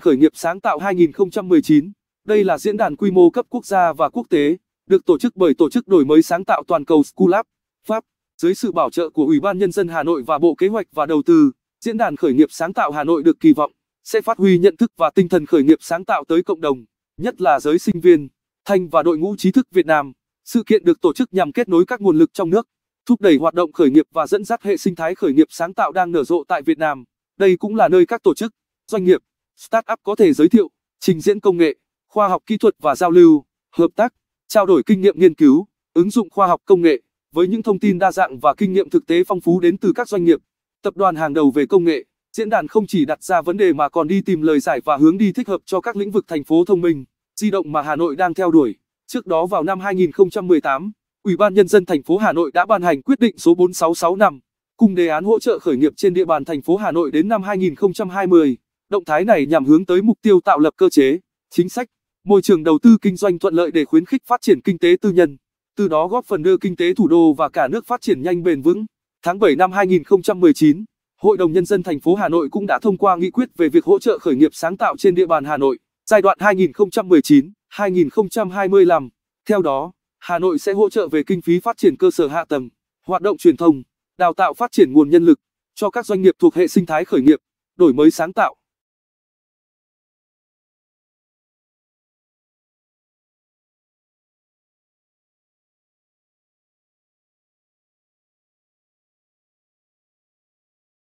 Khởi nghiệp sáng tạo 2019. Đây là diễn đàn quy mô cấp quốc gia và quốc tế, được tổ chức bởi Tổ chức Đổi mới sáng tạo toàn cầu sculap Pháp, dưới sự bảo trợ của Ủy ban Nhân dân Hà Nội và Bộ Kế hoạch và Đầu tư. Diễn đàn Khởi nghiệp sáng tạo Hà Nội được kỳ vọng sẽ phát huy nhận thức và tinh thần khởi nghiệp sáng tạo tới cộng đồng, nhất là giới sinh viên, thanh và đội ngũ trí thức Việt Nam. Sự kiện được tổ chức nhằm kết nối các nguồn lực trong nước, thúc đẩy hoạt động khởi nghiệp và dẫn dắt hệ sinh thái khởi nghiệp sáng tạo đang nở rộ tại Việt Nam. Đây cũng là nơi các tổ chức, doanh nghiệp, startup có thể giới thiệu, trình diễn công nghệ, khoa học kỹ thuật và giao lưu, hợp tác, trao đổi kinh nghiệm nghiên cứu, ứng dụng khoa học công nghệ với những thông tin đa dạng và kinh nghiệm thực tế phong phú đến từ các doanh nghiệp, tập đoàn hàng đầu về công nghệ. Diễn đàn không chỉ đặt ra vấn đề mà còn đi tìm lời giải và hướng đi thích hợp cho các lĩnh vực thành phố thông minh, di động mà Hà Nội đang theo đuổi. Trước đó vào năm 2018, Ủy ban nhân dân thành phố Hà Nội đã ban hành quyết định số 4665 cùng đề án hỗ trợ khởi nghiệp trên địa bàn thành phố Hà Nội đến năm 2020. Động thái này nhằm hướng tới mục tiêu tạo lập cơ chế, chính sách, môi trường đầu tư kinh doanh thuận lợi để khuyến khích phát triển kinh tế tư nhân, từ đó góp phần đưa kinh tế thủ đô và cả nước phát triển nhanh bền vững. Tháng 7 năm 2019, Hội đồng nhân dân thành phố Hà Nội cũng đã thông qua nghị quyết về việc hỗ trợ khởi nghiệp sáng tạo trên địa bàn Hà Nội giai đoạn 2019-2025. Theo đó, Hà Nội sẽ hỗ trợ về kinh phí phát triển cơ sở hạ tầng, hoạt động truyền thông, đào tạo phát triển nguồn nhân lực cho các doanh nghiệp thuộc hệ sinh thái khởi nghiệp, đổi mới sáng tạo